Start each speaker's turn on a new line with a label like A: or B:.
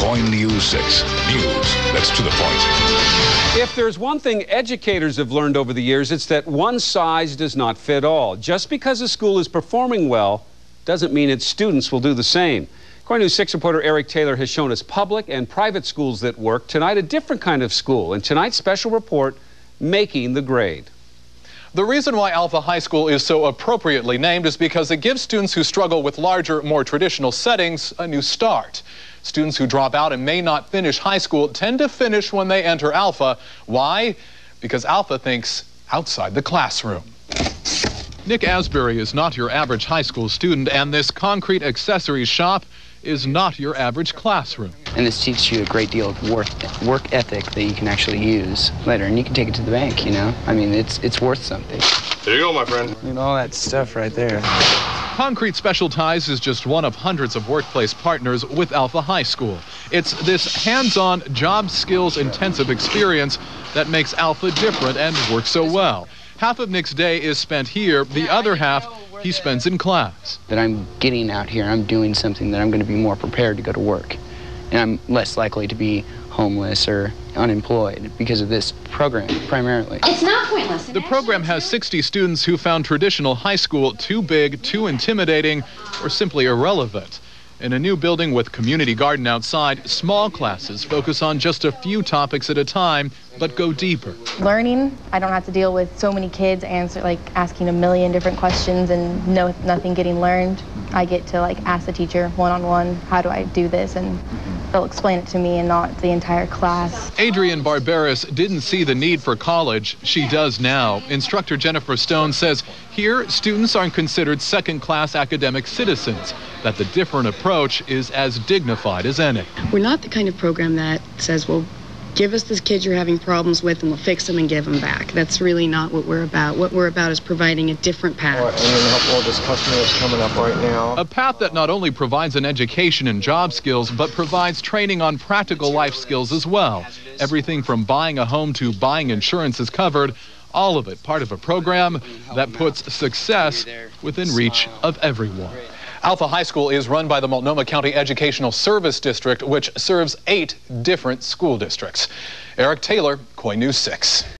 A: KOIN News 6. News that's to the point.
B: If there's one thing educators have learned over the years, it's that one size does not fit all. Just because a school is performing well doesn't mean its students will do the same. KOIN News 6 reporter Eric Taylor has shown us public and private schools that work. Tonight, a different kind of school. And tonight's special report, Making the Grade.
C: The reason why Alpha High School is so appropriately named is because it gives students who struggle with larger, more traditional settings a new start. Students who drop out and may not finish high school tend to finish when they enter Alpha. Why? Because Alpha thinks outside the classroom. Nick Asbury is not your average high school student, and this concrete accessories shop is not your average classroom.
D: And this teaches you a great deal of work, work ethic that you can actually use later, and you can take it to the bank, you know? I mean, it's, it's worth something.
E: There you go, my friend.
D: Look at all that stuff right there.
C: Concrete Specialties is just one of hundreds of workplace partners with Alpha High School. It's this hands-on, job skills intensive experience that makes Alpha different and works so well. Half of Nick's day is spent here, the other half he spends in class.
D: That I'm getting out here, I'm doing something that I'm going to be more prepared to go to work. And I'm less likely to be homeless or unemployed because of this program, primarily.
F: It's not pointless.
C: The program has 60 students who found traditional high school too big, too intimidating, or simply irrelevant. In a new building with community garden outside, small classes focus on just a few topics at a time, but go deeper.
G: Learning, I don't have to deal with so many kids answer like asking a million different questions and no nothing getting learned. I get to like ask the teacher one on one, how do I do this and they'll explain it to me and not the entire class.
C: Adrienne Barberis didn't see the need for college. She does now. Instructor Jennifer Stone says here students aren't considered second-class academic citizens, that the different approach is as dignified as any.
H: We're not the kind of program that says, well, give us this kid you're having problems with and we'll fix them and give them back. That's really not what we're about. What we're about is providing a different path.
E: All right, I'm help all this customer that's coming up right now.
C: A path that not only provides an education and job skills, but provides training on practical life skills as well. Everything from buying a home to buying insurance is covered. All of it part of a program that puts success within reach of everyone. Alpha High School is run by the Multnomah County Educational Service District, which serves eight different school districts. Eric Taylor, KOIN News 6.